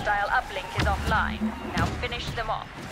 hostile uplink is offline. Now finish them off.